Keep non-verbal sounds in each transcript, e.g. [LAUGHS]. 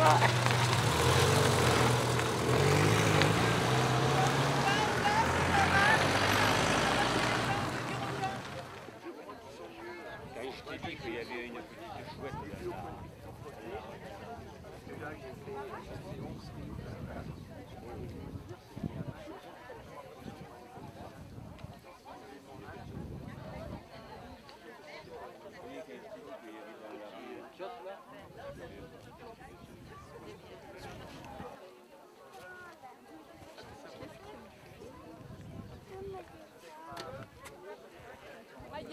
Quand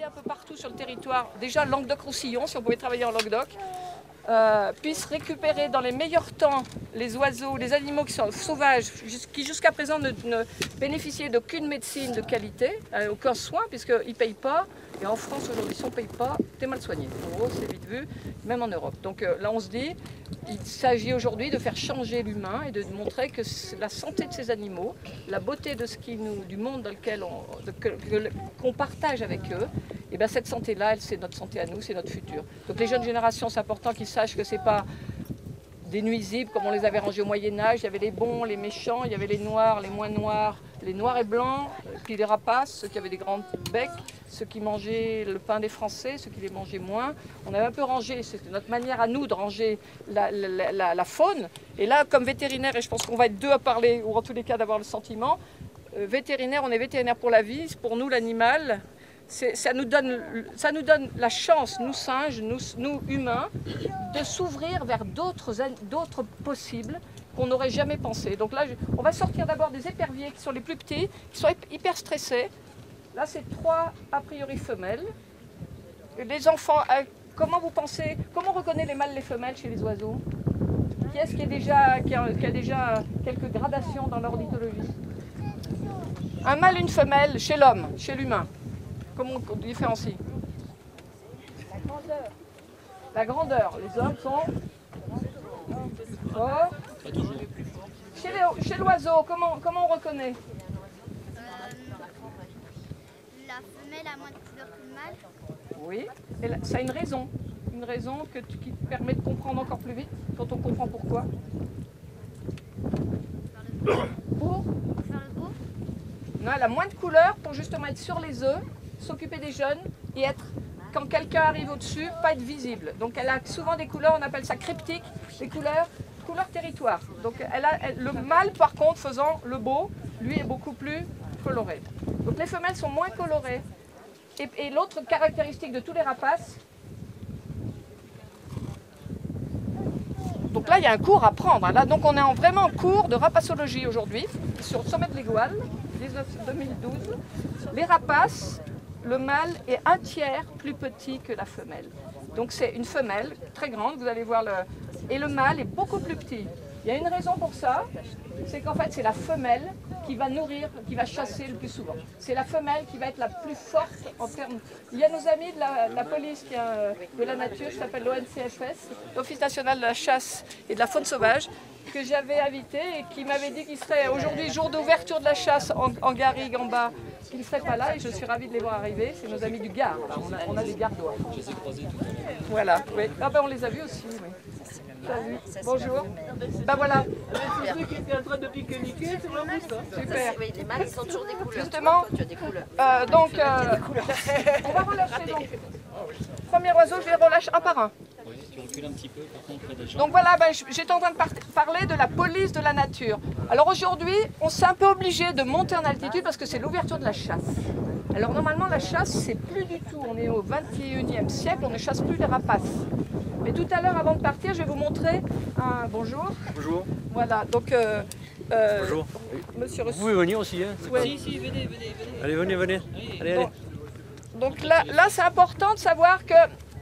un peu partout sur le territoire, déjà Languedoc-Roussillon, si on pouvait travailler en Languedoc, euh, puisse récupérer dans les meilleurs temps les oiseaux, les animaux qui sont sauvages, qui jusqu'à présent ne, ne bénéficiaient d'aucune médecine de qualité, euh, aucun soin, puisqu'ils ne payent pas. Et en France aujourd'hui, si on ne paye pas, tu es mal soigné. En gros, c'est vite vu, même en Europe. Donc euh, là, on se dit, il s'agit aujourd'hui de faire changer l'humain et de montrer que la santé de ces animaux, la beauté de ce qui nous, du monde dans lequel on, qu'on partage avec eux, et bien cette santé-là, c'est notre santé à nous, c'est notre futur. Donc les jeunes générations, c'est important qu'ils sachent que c'est pas des nuisibles comme on les avait rangés au Moyen Âge. Il y avait les bons, les méchants, il y avait les noirs, les moins noirs, les noirs et blancs, puis les rapaces, ceux qui avaient des grands becs, ceux qui mangeaient le pain des Français, ceux qui les mangeaient moins. On avait un peu rangé, c'était notre manière à nous de ranger la, faune. Et là, comme vétérinaire, et je pense qu'on va être deux à parler, ou en tous les cas d'avoir le sentiment, euh, vétérinaire, on est vétérinaire pour la vie, pour nous l'animal, ça nous, donne, la chance, nous singes, nous, humains, de s'ouvrir vers d'autres possibles qu'on n'aurait jamais pensé. Donc là, on va sortir d'abord des éperviers qui sont les plus petits, qui sont hy- hyper stressés. Là, c'est trois a priori femelles. Les enfants, euh, comment vous pensez, comment on reconnaît les mâles les femelles chez les oiseaux? Qui est-ce qui, a, qui a déjà quelques gradations dans l'ornithologie Un mâle, une femelle chez l'homme, chez l'humain. Comment on différencie La grandeur. La grandeur. Les hommes sont forts. Chez l'oiseau, comment, comment on reconnaît La femelle a moins de couleurs que le mâle. Oui. Et là, ça a une raison. Une raison que tu- qui te permet de comprendre encore plus vite quand on comprend pourquoi. Pour Pour faire le beau. Non, elle a moins de couleurs pour justement être sur les œufs, s'occuper des jeunes et être, quand quelqu'un arrive au-dessus, pas être visible. Donc elle a souvent des couleurs, on appelle ça cryptique, des couleurs, couleurs territoire. Donc elle a, le mâle, par contre, faisant le beau, lui est beaucoup plus coloré. Donc les femelles sont moins colorées. Et, l'autre caractéristique de tous les rapaces, donc là il y a un cours à prendre. hein. Donc on est en vraiment en cours de rapacologie aujourd'hui sur le sommet de 19 2012. Les rapaces, le mâle est un tiers plus petit que la femelle. Donc c'est une femelle très grande, vous allez voir. Et le mâle est beaucoup plus petit. Il y a une raison pour ça, c'est qu'en fait c'est la femelle qui va nourrir, qui va chasser le plus souvent. C'est la femelle qui va être la plus forte en termes. Il y a nos amis de la, police euh, de la nature, qui s'appelle l'ONCFS, l'Office national de la chasse et de la faune sauvage, que j'avais invité et qui m'avait dit qu'il serait aujourd'hui jour d'ouverture de la chasse en, en garrigue en bas, qu'ils ne seraient pas là et je suis ravie de les voir arriver. C'est nos amis du Gard. On a, on a des gardois. Voilà, oui. Ah ben on les a vus aussi, oui. Salut, bonjour. Ben voilà, C'est ceux qui étaient en train de pique-niquer, c'est vraiment ça. super. Oui, les mâles, ils ont toujours des couleurs. Justement, Toi, tu as des couleurs. euh, donc, euh, [LAUGHS] on va relâcher donc. Premier oiseau, je les relâche un par un. Tu recules un petit peu par contre près des gens. Donc voilà, ben, j'étais en train de par- parler de la police de la nature. Alors aujourd'hui, on s'est un peu obligé de monter en altitude parce que c'est l'ouverture de la chasse. Alors normalement, la chasse, c'est plus du tout. On est au 21e siècle, on ne chasse plus les rapaces. Mais tout à l'heure, avant de partir, je vais vous montrer un bonjour. Bonjour. Voilà, donc. euh, euh, Bonjour. Monsieur Vous pouvez venir aussi. Hein. Ouais. Si, si, venez, venez, venez. Allez, venez, venez. Allez, allez. Bon. Donc là, là c'est important de savoir que,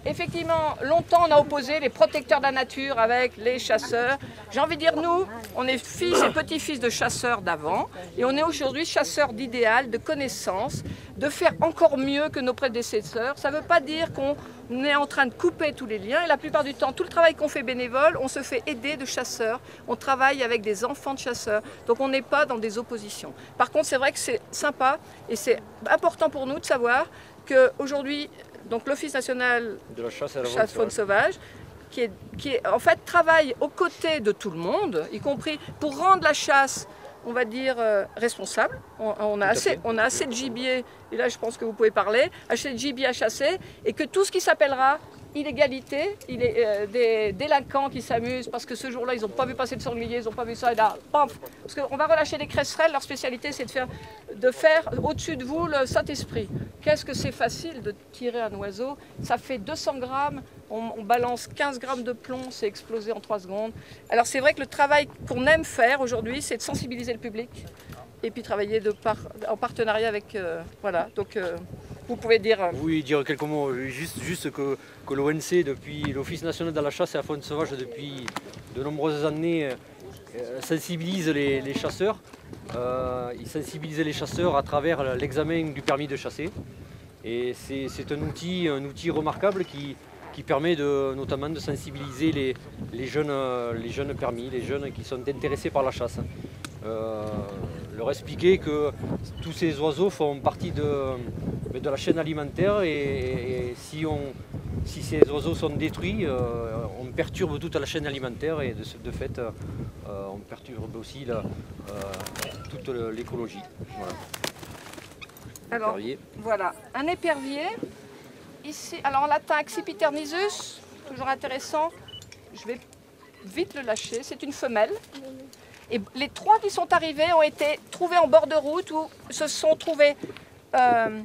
effectivement, longtemps on a opposé les protecteurs de la nature avec les chasseurs. J'ai envie de dire, nous, on est fils et petits-fils de chasseurs d'avant, et on est aujourd'hui chasseurs d'idéal, de connaissances, de faire encore mieux que nos prédécesseurs. Ça ne veut pas dire qu'on est en train de couper tous les liens, et la plupart du temps, tout le travail qu'on fait bénévole, on se fait aider de chasseurs, on travaille avec des enfants de chasseurs, donc on n'est pas dans des oppositions. Par contre, c'est vrai que c'est sympa, et c'est important pour nous de savoir qu'aujourd'hui, donc l'Office national De la chasse à la chasse faune sauvage qui, est, qui est- en fait travaille aux côtés de tout le monde, y compris pour rendre la chasse, on va dire, euh, responsable. On, on a assez, on a assez de gibier, et là je pense que vous pouvez parler, assez de gibier à chasser, et que tout ce qui s'appellera illégalité, il est, euh, des délinquants qui s'amusent parce que ce jour-là ils n'ont pas vu passer le sanglier, ils n'ont pas vu ça, et là, paf Parce qu'on va relâcher des cresserelles, leur spécialité c'est de faire, de faire au-dessus de vous le Saint-Esprit. Qu'est-ce que c'est facile de tirer un oiseau? Ça fait 200 grammes, on, on balance 15 grammes de plomb, c'est explosé en 3 secondes. Alors c'est vrai que le travail qu'on aime faire aujourd'hui, c'est de sensibiliser le public et puis travailler de par- en partenariat avec... euh, voilà, donc euh, vous pouvez dire... euh, Oui, dire quelques mots. Juste, juste que, que l'ONC, depuis l'Office national de la chasse et la faune sauvage, depuis de nombreuses années, euh, sensibilise les, les chasseurs. Euh, il sensibilise les chasseurs à travers l'examen du permis de chasser. Et c'est un outil, un outil remarquable qui, qui permet de, notamment de sensibiliser les, les jeunes, euh, les jeunes permis, les jeunes qui sont intéressés par la chasse. Euh, leur expliquer que tous ces oiseaux font partie de, de la chaîne alimentaire et, et si, on, si ces oiseaux sont détruits, euh, on perturbe toute la chaîne alimentaire et de, de fait, euh, on perturbe aussi la- euh, toute l'écologie. Voilà. alors. Voilà, un épervier. Ici, alors Accipiter nisus, toujours intéressant. Je vais vite le lâcher. C'est une femelle. Et les trois qui sont arrivés ont été trouvés en bord de route ou se sont trouvés euh,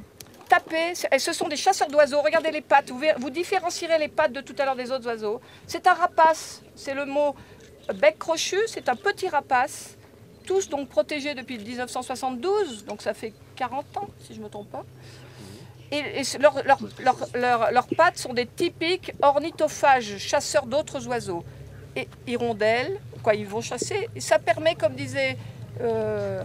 tapés. Ce sont des chasseurs d'oiseaux. Regardez les pattes. Vous, différencierez les pattes de tout à l'heure des autres oiseaux. C'est un rapace. C'est le mot bec crochu. C'est un petit rapace. Tous donc protégés depuis 1972. Donc ça fait 40 ans, si je ne me trompe pas. Et, leurs pattes sont des typiques ornithophages, chasseurs d'autres oiseaux. Et hirondelles, quoi, ils vont chasser. Et ça permet, comme disait euh,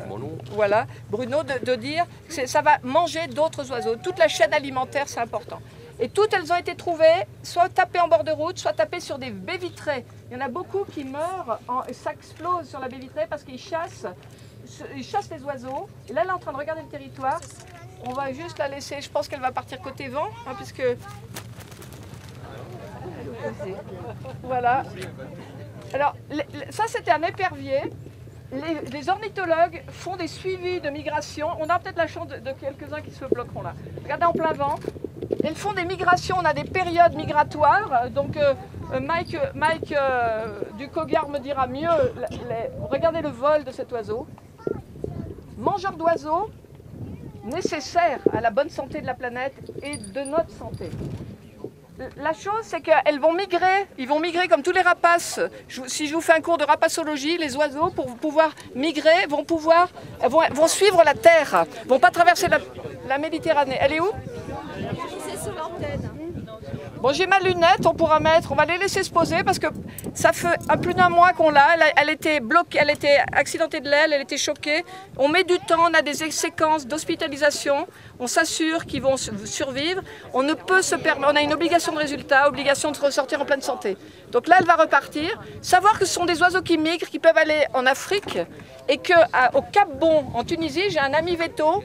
voilà, Bruno, de, de dire que ça va manger d'autres oiseaux. Toute la chaîne alimentaire, c'est important. Et toutes elles ont été trouvées, soit tapées en bord de route, soit tapées sur des baies vitrées. Il y en a beaucoup qui meurent, ça explose sur la baie vitrée parce qu'ils chassent, ils chassent les oiseaux. Et là, elle est en train de regarder le territoire. On va juste la laisser, je pense qu'elle va partir côté vent, hein, puisque... Voilà. Alors, ça c'était un épervier. Les, ornithologues font des suivis de migration. On a peut-être la chance de, quelques-uns qui se bloqueront là. Regardez en plein vent. Ils font des migrations, on a des périodes migratoires. Donc euh, euh, Mike, Mike euh, du Cogar me dira mieux. regardez le vol de cet oiseau. Mangeur d'oiseaux, nécessaire à la bonne santé de la planète et de notre santé. La chose, c'est qu'elles vont migrer. Ils vont migrer comme tous les rapaces. Si je vous fais un cours de rapacologie, les oiseaux, pour pouvoir migrer, vont pouvoir, vont, suivre la Terre, vont pas traverser la Méditerranée. Elle est où? Bon, j'ai ma lunette, on pourra mettre, on va les laisser se poser parce que ça fait plus d'un mois qu'on l'a. Elle, était bloquée, elle était accidentée de l'aile, elle était choquée. On met du temps, on a des séquences d'hospitalisation, on s'assure qu'ils vont su- survivre. On ne peut se permettre, on a une obligation de résultat, obligation de ressortir en pleine santé. Donc là, elle va repartir. Savoir que ce sont des oiseaux qui migrent, qui peuvent aller en Afrique et qu'au Cap Bon, en Tunisie, j'ai un ami veto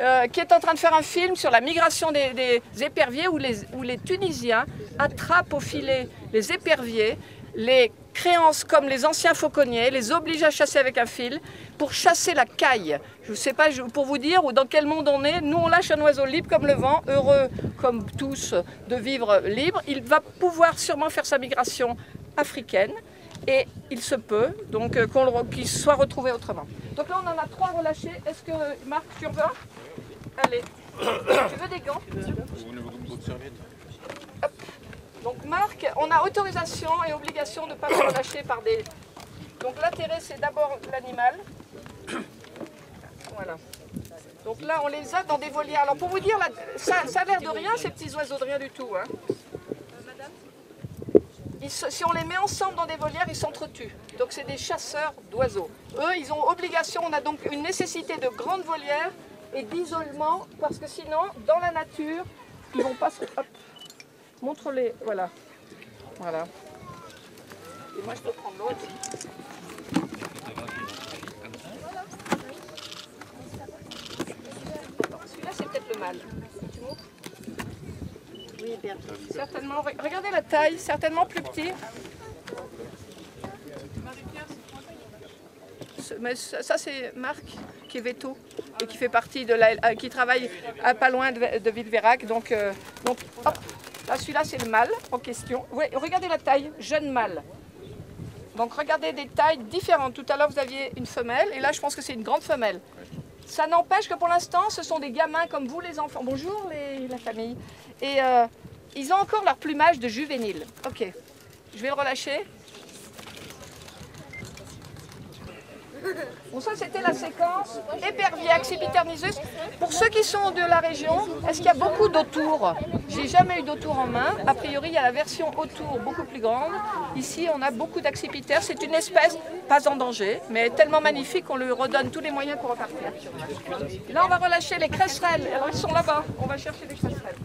euh, qui est en train de faire un film sur la migration des, éperviers où les, Tunisiens attrapent au filet les éperviers, les créances comme les anciens fauconniers, les obligent à chasser avec un fil pour chasser la caille. Je ne sais pas pour vous dire dans quel monde on est. Nous, on lâche un oiseau libre comme le vent, heureux comme tous de vivre libre. Il va pouvoir sûrement faire sa migration africaine et il se peut donc euh, qu'il soit retrouvé autrement. Donc là, on en a trois relâchés. Est-ce que Marc, tu en veux un Allez. [COUGHS] tu veux des gants Hop. Donc Marc, on a autorisation et obligation de ne pas le [COUGHS] relâcher par des... Donc l'intérêt, c'est d'abord l'animal. Voilà. Donc là, on les a dans des volières. Alors pour vous dire, là, ça, ça a l'air de rien, ces petits oiseaux, de rien du tout. hein. Si on les met ensemble dans des volières, ils s'entretuent. Donc c'est des chasseurs d'oiseaux. Eux, ils ont obligation, on a donc une nécessité de grandes volières et d'isolement, parce que sinon, dans la nature, ils vont pas se... Hop. Montre-les, voilà. Voilà. Et moi, je peux prendre l'autre. Celui-là, c'est peut-être le mâle. Tu montres Certainement. Re- Regardez la taille, certainement plus petit. Mais ça, c'est Marc qui est veto et qui fait partie de la, euh, qui travaille à pas loin de, Villeverac. Donc, euh, donc hop, là celui-là c'est le mâle en question. Ouais, regardez la taille, jeune mâle. Donc regardez des tailles différentes. Tout à l'heure vous aviez une femelle et là je pense que c'est une grande femelle. Ça n'empêche que pour l'instant ce sont des gamins comme vous les enfants. Bonjour les- la famille. Et euh, ils ont encore leur plumage de juvénile. Ok, je vais le relâcher. Bon, ça, c'était la séquence Épervier, Cipiternisus. Pour ceux qui sont de la région, est-ce qu'il y a beaucoup d'autours J'ai jamais eu d'autour en main. A priori, il y a la version autour beaucoup plus grande. Ici, on a beaucoup d'accipitaires. C'est une espèce pas en danger, mais tellement magnifique qu'on lui redonne tous les moyens pour repartir. Là, on va relâcher les cresserelles. Alors, ils sont là-bas. On va chercher les cresserelles.